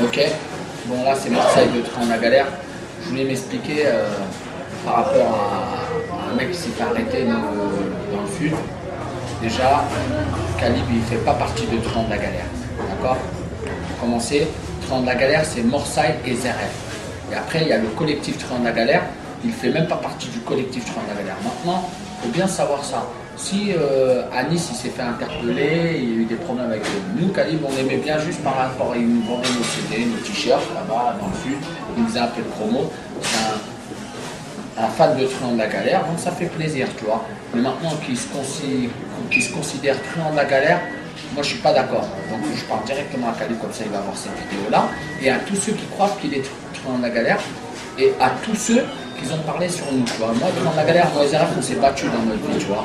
Ok. Bon, là, c'est Marseille de train la galère. Je voulais m'expliquer euh, par rapport à, un mec qui s'est arrêter dans le, dans le sud. Déjà, Calib, il ne fait pas partie de train de la galère. D'accord? Pour commencer, train de la galère, c'est Morsay et Zeref. Et après, il y a le collectif train de la galère. Il ne fait même pas partie du collectif train de la galère. Maintenant, il faut bien savoir ça. Si euh, à Nice il s'est fait interpeller, il y a eu des problèmes avec nous, Calib, on aimait bien juste par rapport, il nous vendait nos CD, nos t-shirts là-bas dans le sud, il nous faisait un peu de promo. C'est un, fan de Truand de la galère, donc ça fait plaisir, tu vois. Mais maintenant qu'il se, considère Truand de la galère, moi je suis pas d'accord. Donc je parle directement à Calib, comme ça il va voir cette vidéo-là. Et à tous ceux qui croient qu'il est Truand de la galère, et à tous ceux ils ont parlé sur nous, tu vois. Moi, dans la galère, moi, les Arabes, on s'est battu dans notre vie, tu vois.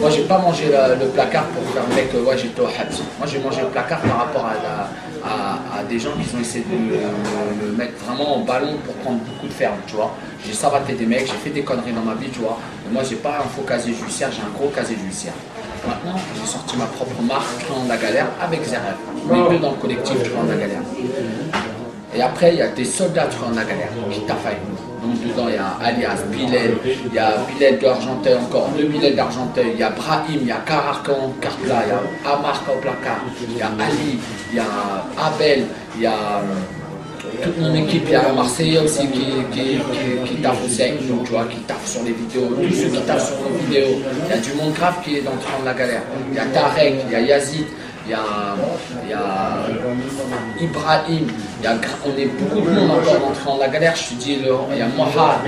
Moi, j'ai pas mangé le, placard pour faire le mec, ouais, j'étais au Habs. Moi, j'ai mangé le placard par rapport à, à, des gens qui ont essayé de me, mettre vraiment en ballon pour prendre beaucoup de ferme, tu vois. J'ai savaté des mecs, j'ai fait des conneries dans ma vie, tu vois. Et moi, j'ai pas un faux casier judiciaire, j'ai un gros casier judiciaire. Maintenant, j'ai sorti ma propre marque, dans la galère, avec Zeref. Les deux dans le collectif, dans la galère. Et après, il y a des soldats dans la galère qui taffent avec nous. Donc dedans, il y a Alias, Bilal, il y a Bilal d'Argenteuil encore, deux Bilal d'Argenteuil, il y a Brahim, il y a Cararcan, Carpla, il y a Amar placard, il y a Ali, il y a Abel, il y a euh, toute mon équipe, il y a Marseillais aussi qui, qui, qui, qui taffe aussi avec nous, tu vois, qui taffe sur les vidéos, tous ceux qui taffent sur nos vidéos. Il y a du monde grave qui est dans le train de la galère. Il y a Tarek, il y a Yazid, il y a, y a Ibrahim, y a, on est beaucoup de monde encore entré dans la galère. Je te dis, il y a Mohad,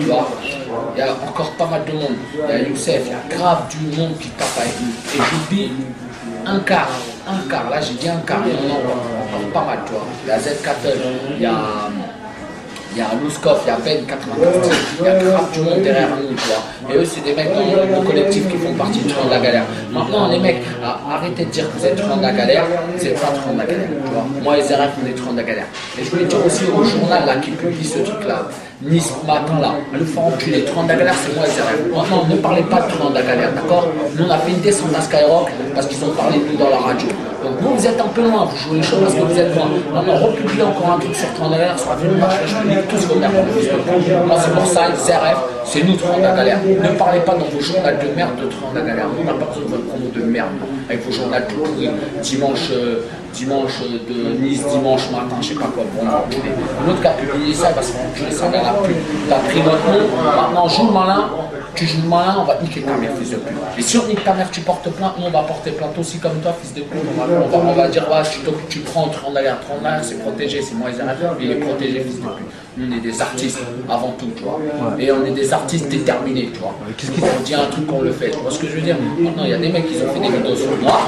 il y a encore pas mal de monde. Il y a Youssef, il y a grave du monde qui tape avec nous. Et j'oublie un quart, un quart, là j'ai dit un quart, il y en a encore, pas mal, tu vois. Il y a Z il y a il y a Louskov, il y a Ben 94, il y a grave du monde derrière nous, tu vois. Et eux, c'est des mecs dans le collectif qui font partie du train de la galère. Maintenant, les mecs, arrêtez de dire que vous êtes train de la galère, êtes pas train de la galère, tu vois. Moi et Zeref, on est train de la galère. Et je voulais dire aussi au journal là qui publie ce truc-là, Nice matin là, le fort enculé, de la galère, c'est moi et. Maintenant, ne parlez pas de de la galère, d'accord Nous, on a fait une descente à Skyrock parce qu'ils ont parlé de nous dans la radio. Donc vous, vous êtes un peu loin, vous jouez les choses parce que vous êtes loin. Maintenant, republiez encore un truc sur de la galère, sur la ville je publie tous vos merdes. Moi, c'est pour ça, c'est nous, Train de la galère. Ne parlez pas dans vos journaux de merde de Train de la galère. On n'a pas besoin de votre promo de merde avec vos journaux pourris. Dimanche, euh, dimanche de Nice, dimanche matin, je sais pas quoi. Bon, un autre qui a publié ça, faire enculer, ça n'a plus. T'as pris notre nom, maintenant joue le malin tu joues malin, on va niquer ta mère, fils de pute. Et si on nique ta mère, tu portes plainte, nous on va porter plainte aussi comme toi, fils de pute. On va, on dire, tu, tu prends, tu derrière, prends c'est protégé, c'est moi, il est protégé, fils de pute. Nous on est des artistes avant tout, tu vois. Et on est des artistes déterminés, tu vois. Qu'est-ce qui On dit un truc, on le fait, tu vois ce que je veux dire Maintenant, il y a des mecs qui ont fait des vidéos sur moi,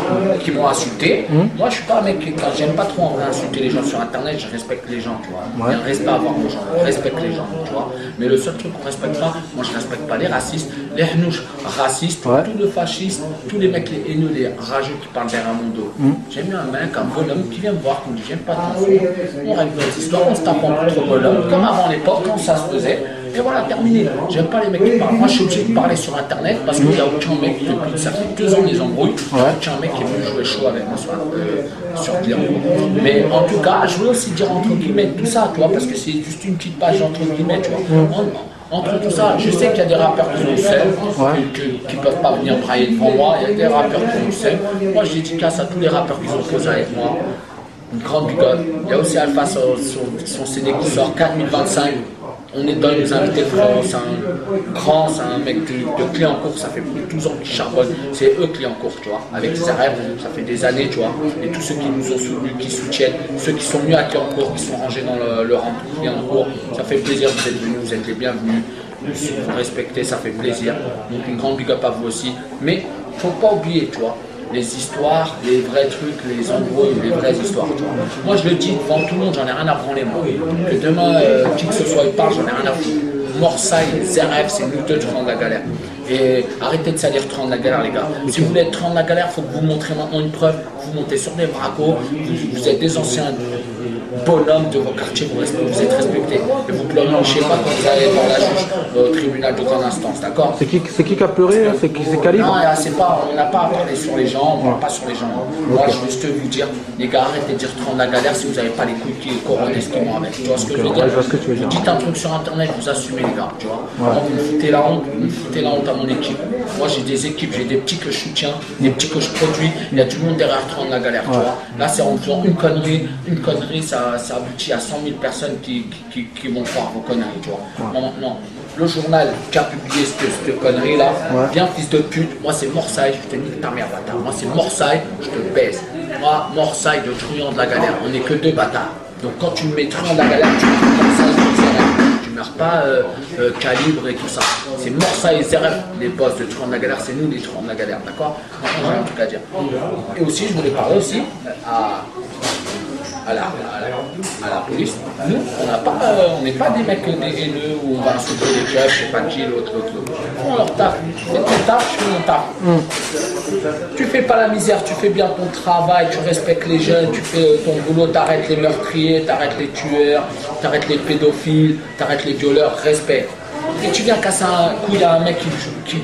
qui m'ont insulté. Hum. Moi, je suis pas un mec, quand j'aime pas trop en vrai insulter les gens sur internet, je respecte les gens, tu vois. Il y a un respect à avoir aux gens, on respecte les gens, tu vois. Mais le seul truc qu'on respecte pas, moi je respecte pas les racistes les hnouches racistes, tous les fascistes, tous les mecs les haineux, les rageux qui parlent derrière mon dos. Mm. J'aime bien un mec, un bonhomme qui vient me voir, qui me dit J'aime pas ton On règle notre histoire, on se tape en contre bonhomme, comme avant l'époque, quand ça se faisait. Et voilà, terminé. J'aime pas les mecs qui parlent. Moi, je suis obligé de parler sur Internet parce qu'il n'y a aucun mec, depuis, ça fait deux ans les embrouilles, a aucun mec qui est venu jouer chaud avec moi sur, euh, sur Mais en tout cas, je veux aussi dire entre guillemets tout ça, tu vois, parce que c'est juste une petite page entre guillemets, tu vois. Mm entre tout ça, je sais qu'il y a des rappeurs qui ont le qui ne peuvent pas venir brailler devant moi. Il y a des rappeurs qui ont le seul. Moi, je dédicace à tous les rappeurs qui ont posé avec moi. Une grande bigode. Il y a aussi Alpha, son, son CD qui sort 4025 on est dans les invités frérot, c'est un grand, c'est un mec de, clé en cours, ça fait plus de 12 ans qu'il charbonne, c'est eux clé en cours, tu vois, avec des rêves, ça fait des années, tu vois, et tous ceux qui nous ont soutenus, qui soutiennent, ceux qui sont venus à clé en cours, qui sont rangés dans le, rang de clé en cours, ça fait plaisir, vous êtes venus, vous êtes les bienvenus, vous respectez, ça fait plaisir, donc une grande big up à vous aussi, mais faut pas oublier, tu vois, les histoires, les vrais trucs, les embrouilles, les vraies histoires. Moi, je le dis devant tout le monde, j'en ai rien à branler, moi. Que demain, euh, qui que ce soit il parle, j'en ai rien à foutre. Morsay, Zeref, c'est nous deux, de la galère. Et arrêtez de salir 30 la galère, les gars. Si vous voulez être 30 la galère, il faut que vous montrez maintenant une preuve. Vous montez sur des bracos, vous, êtes des anciens bonhomme de vos quartiers, vous, vous êtes respecté. Et vous pleurez, pas quand vous allez voir la juge au tribunal de grande instance, d'accord C'est qui, qui, qui a pleuré C'est qui c'est Calibre Non, c'est pas, on n'a pas à parler sur les gens, on ne pas sur les gens. Moi, je veux juste vous dire, les gars, arrêtez de dire 30 la galère si vous n'avez pas les couilles qui couronnent ce qu'ils avec. Tu vois ce que je veux dire, ce que tu veux dire. Vous dites un truc sur internet, vous assumez les gars, tu vois. Moi, vous me foutez la honte, vous me foutez la honte à mon équipe. Moi, j'ai des équipes, j'ai des petits que je soutiens, des petits que je produis. Il y a du monde derrière 30 la galère, tu vois. Là, c'est en faisant une connerie, une connerie, ça, ça aboutit à 100 000 personnes qui, qui, qui, vont croire vos conneries, tu vois. Non, non. Le journal qui a publié cette, cette connerie-là, bien fils de pute, moi c'est Morsaille, je te nique ta mère, bâtard. Moi c'est Morsaille, je te baisse. Moi, Morsaille de truand de la galère, on n'est que deux bâtards. Donc quand tu me mets truand de la galère, tu me Morsaille, tu meurs pas euh, euh, calibre et tout ça. C'est Morsaille et ZRF, les boss de truand de la galère, c'est nous les truands de la galère, d'accord? J'ai un truc à dire. Et aussi, je voulais parler aussi à à la, à la, police. Nous, on euh, on n'est pas des mecs des haineux où on va insulter les jeunes, je sais pas qui, l'autre, l'autre. On leur tape. Taf, je fais mon taf. Mm. Tu fais pas la misère, tu fais bien ton travail, tu respectes les jeunes, tu fais ton boulot, t'arrêtes les meurtriers, t'arrêtes les tueurs, t'arrêtes les pédophiles, t'arrêtes les violeurs, respect. Et tu viens casser un couille à un mec qui, qui,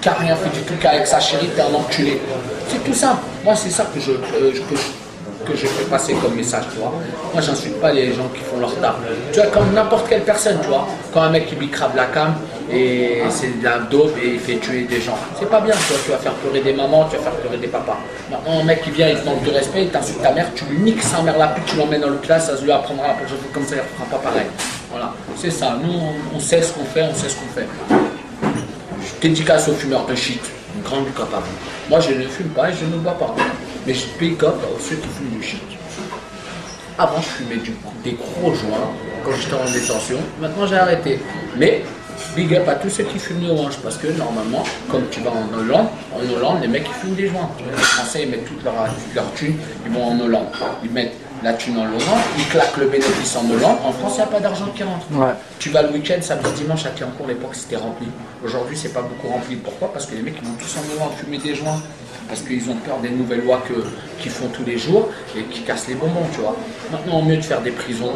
qui, a rien fait du tout, qu'avec sa chérie, t'es un enculé. C'est tout simple. Moi, c'est ça que je, euh, que je que je fais passer comme message, tu vois. Moi, j'insulte pas les gens qui font leur taf. Tu vois, comme n'importe quelle personne, tu vois. Quand un mec qui bicrave la cam et c'est de la dope et il fait tuer des gens, c'est pas bien, tu vois. Tu vas faire pleurer des mamans, tu vas faire pleurer des papas. Maintenant, un mec qui vient, il te manque de respect, il t'insulte ta mère, tu lui niques sa mère la pute, tu l'emmènes dans le classe, ça se lui apprendra la prochaine fois comme ça, il ne fera pas pareil. Voilà, c'est ça. Nous, on, sait ce qu'on fait, on sait ce qu'on fait. Dédicace aux fumeurs de shit, une grande capable. Moi, je ne fume pas et je ne bois pas. Mais je paye comme ceux qui fument du shit. Avant, je fumais des gros joints quand j'étais en détention. Maintenant, j'ai arrêté. Mais big up à tous ceux qui fument du orange parce que normalement, comme tu vas en Hollande, en Hollande, les mecs ils fument des joints. Les Français ils mettent toute leur, leur thune, ils vont en Hollande. Ils mettent la thune en Hollande, ils claquent le bénéfice en Hollande. En France, il n'y a pas d'argent qui rentre. Tu vas le week-end, samedi, dimanche à Clignancourt, l'époque c'était rempli. Aujourd'hui, c'est pas beaucoup rempli. Pourquoi? Parce que les mecs ils vont tous en Hollande fumer des joints parce qu'ils ont peur des nouvelles lois que, qu'ils font tous les jours et qui cassent les bonbons, tu vois. Maintenant, au mieux de faire des prisons,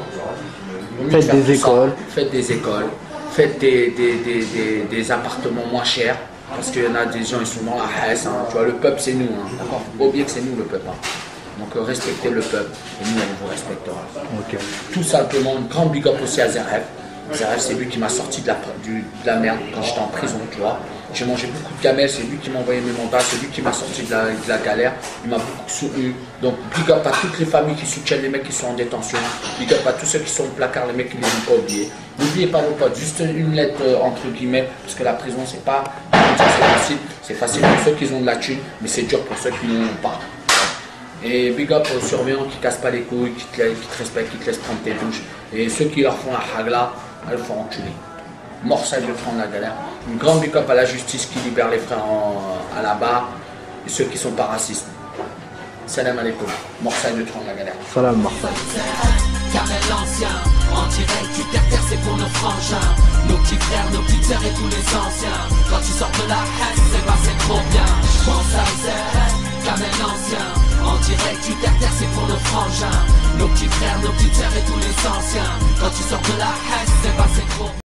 faites des écoles, faites des écoles, faites des, des, des, appartements moins chers, parce qu'il y en a des gens, ils sont dans la haisse, hein. tu vois, le peuple c'est nous, hein. d'accord Faut oublier que c'est nous le peuple. Hein. Donc euh, respectez le peuple et nous on vous respectera. Tout simplement, une grande big up aussi à Zeref. Zeref c'est lui qui m'a sorti de la, de la merde quand j'étais en prison, tu vois. J'ai mangé beaucoup de gamelles, c'est lui qui m'a envoyé mes mandats, c'est lui qui m'a sorti de la, galère, il m'a beaucoup soutenu. Donc, big up à toutes les familles qui soutiennent les mecs qui sont en détention, big up à tous ceux qui sont au placard, les mecs qui ne les ont pas oubliés. N'oubliez pas vos potes, juste une lettre euh, entre guillemets, parce que la prison c'est pas facile, c'est facile pour ceux qui ont de la thune, mais c'est dur pour ceux qui n'en ont pas. Et big up aux surveillants qui cassent pas les couilles, qui te, qui te respectent, qui te laissent prendre tes douches. Et ceux qui leur font la hagla, elles font enculer morcelle de francs la galère. Une grande big up à la justice qui libère les frères à la barre et ceux qui sont pas racistes. Salam alaikum. Morcelle de la galère. Salam Marseille. Kamel l'ancien, en direct du terre c'est pour nos frangins Nos petits frères, nos petites sœurs et tous les anciens Quand tu sors de la haine, c'est pas c'est trop bien Pense à Kamel l'ancien En direct du terre c'est pour nos frangins Nos petits frères, nos petites sœurs et tous les anciens Quand tu sors de la haine, c'est pas c'est trop